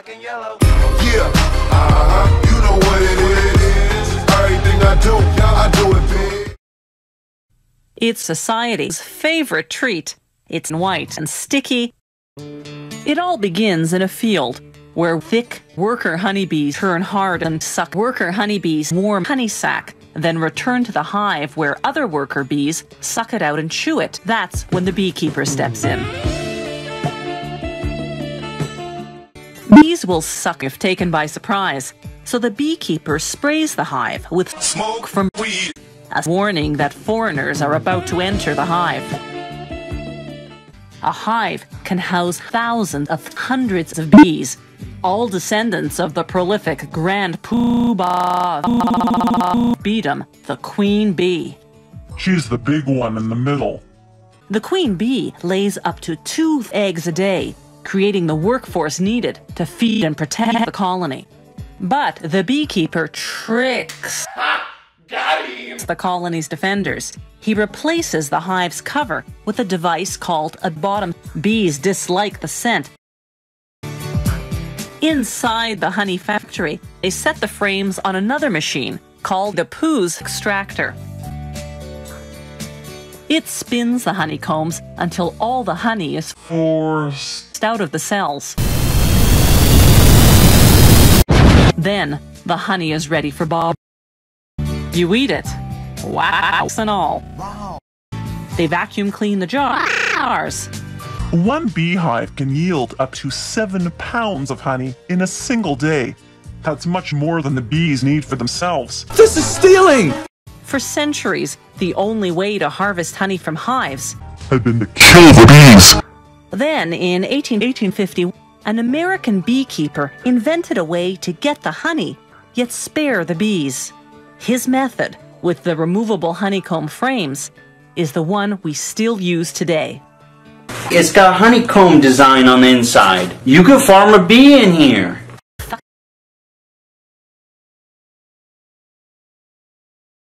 black and yellow. Yeah, uh-huh, you know what it is. Everything I do, I do it big. It's society's favorite treat. It's white and sticky. It all begins in a field where thick worker honeybees turn hard and suck worker honeybees warm honey sac, then return to the hive where other worker bees suck it out and chew it. That's when the beekeeper steps in. Bees will suck if taken by surprise, so the beekeeper sprays the hive with smoke from weed, a warning that foreigners are about to enter the hive. A hive can house thousands of hundreds of bees, all descendants of the prolific Grand Poobah Beedom, the queen bee. She's the big one in the middle. The queen bee lays up to two eggs a day, creating the workforce needed to feed and protect the colony. But the beekeeper tricks the colony's defenders. He replaces the hive's cover with a device called a bottom. Bees dislike the scent. Inside the honey factory, they set the frames on another machine called the Poos extractor. It spins the honeycombs until all the honey is Forced. Out of the cells. Then the honey is ready for Bob. You eat it. Wow, and all. Wow. They vacuum clean the jars. One beehive can yield up to seven pounds of honey in a single day. That's much more than the bees need for themselves. This is stealing! For centuries, the only way to harvest honey from hives. Had been to kill the bees. Then, in 18, 1850, an American beekeeper invented a way to get the honey, yet spare the bees. His method, with the removable honeycomb frames, is the one we still use today. It's got honeycomb design on the inside. You can farm a bee in here.